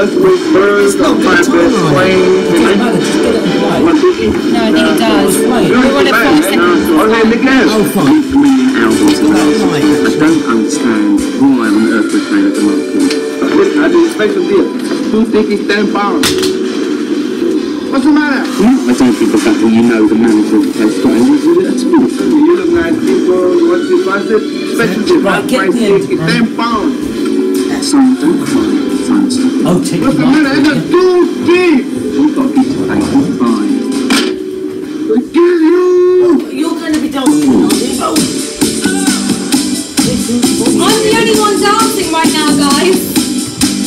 just refers to my. No, I think it does. We want it five seconds. Miguel. I don't understand why on earth we're playing at the monkey. I did a special deal. Two tickets, ten pounds. What's the matter? Hmm? I don't think the fact that you know the manager of the place got anything to do with it at all. You look people, what's it, what's? Special deal, 10 pounds. That's something, don't. Oh, take Look, man, I too deep. I can find. I kill you. You're going to be dancing, aren't you? Oh. I'm the only one dancing right now, guys.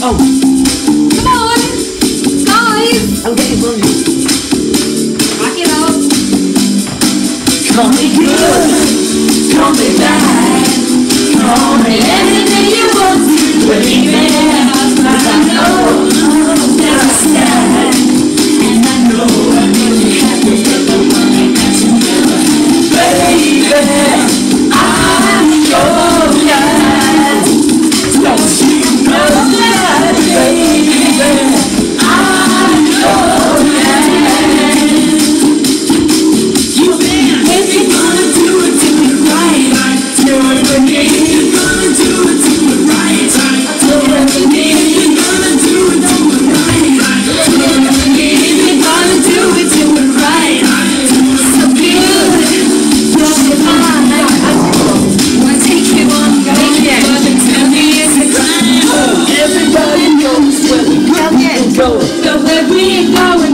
Oh. Come on. Guys. I'm getting running. Back it up. Come me good. Call me bad. Call me anything you want to even. Oh, we going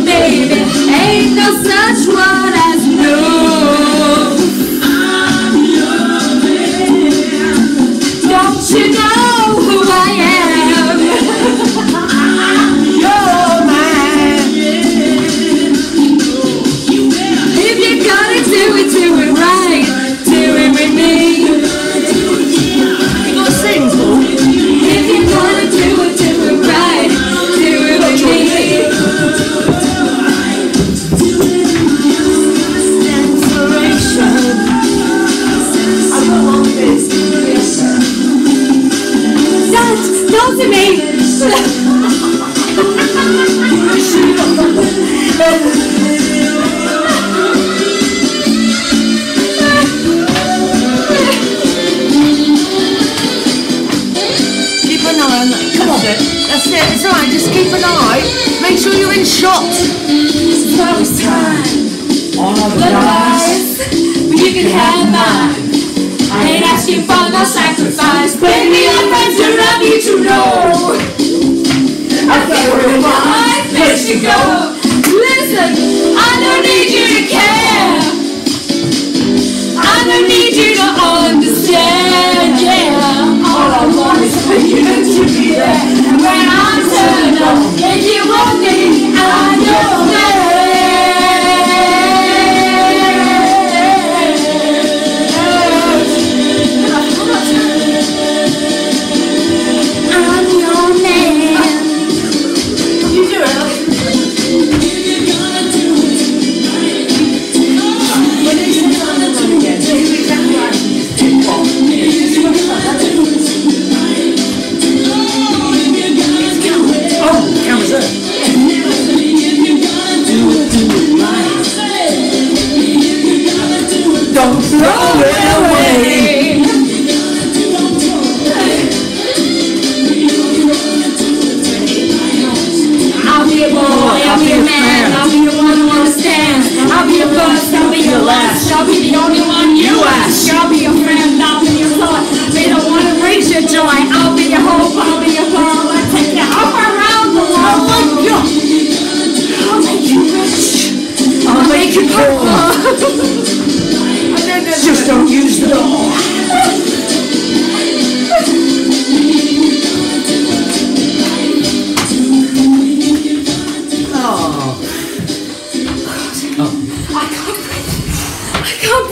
Keep an eye. Come on. That's it. That's. Right. Just keep an eye. Make sure you're in shot. It's time. All of the lies. But you can have mine. I ain't asking for left. Shall.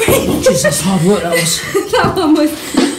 Jesus, hard work that was. that one was.